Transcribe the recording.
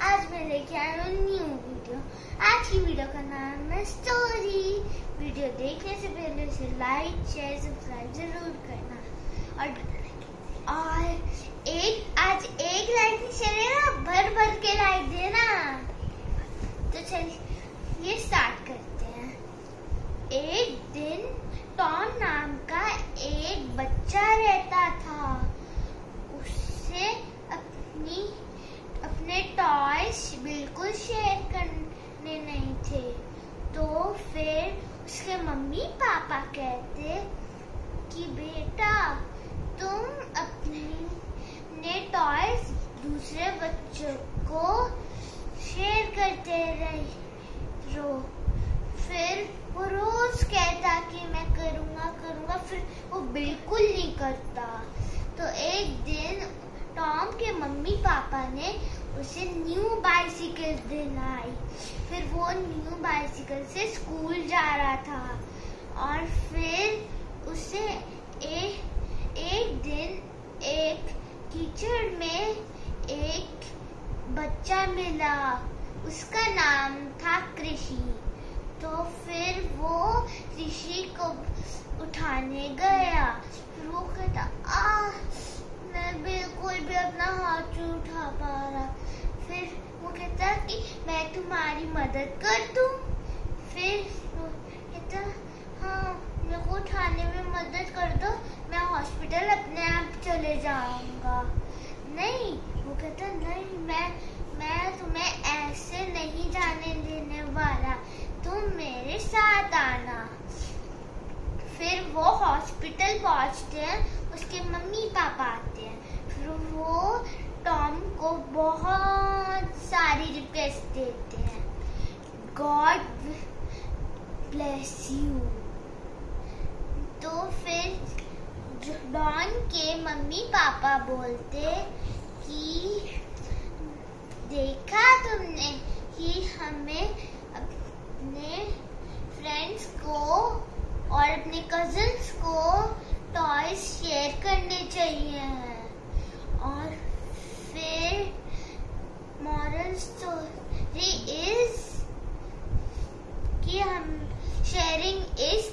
आज मैं लेके आया हूँ न्यू वीडियो आज की वीडियो का नाम है स्टोरी वीडियो देखने से पहले उसे लाइक शेयर सब्सक्राइब ज़रूर करना। और और एक, आज एक लाइक नहीं चलेगा भर भर के लाइक देना। तो चलिए, ये स्टार्ट करते हैं। एक दिन टॉम नाम का एक बच्चा रहता था। उससे अपनी, अपने टॉयज बिल्कुल शेयर करने नहीं थे। तो फिर उसके मम्मी पापा कहते कि, बेटा, तुम अपने टॉयज दूसरे बच्चों को शेयर करते रहो फिर वो रोज कहता कि, मैं करूँगा करूँगा। फिर वो बिल्कुल नहीं करता। तो एक दिन टॉम के मम्मी पापा ने उसे न्यू बाइसिकल दिलाई। फिर वो न्यू बाइसिकल से स्कूल जा रहा था। और फिर उसे ए, एक दिन एक कीचड़ में एक बच्चा मिला। उसका नाम था कृषि। तो फिर वो ऋषि को उठाने गया। फिर वो कहता आ मैं बिल्कुल भी अपना हाथ नहीं उठा पा रहा फिर वो कहता कि मैं तुम्हारी मदद कर दूँ? फिर कहता हाँ मेरे को उठाने में मदद कर दो, मैं हॉस्पिटल अपने आप चले जाऊँगा। नहीं, वो कहता, नहीं, मैं मैं तुम्हें ऐसे नहीं जाने देने वाला। तुम मेरे साथ आना। फिर वो हॉस्पिटल पहुँचते हैं उसके मम्मी पापा आते हैं फिर वो टॉम को बहुत रिक्वेस्ट देते हैं गॉड ब्लेस यू तो फिर डॉन के मम्मी पापा बोलते कि देखा तुमने कि हमें अपने फ्रेंड्स को और अपने कजिन्स को टॉयज शेयर करने चाहिए और फिर स्टोरी इज़ कि हम शेयरिंग इज़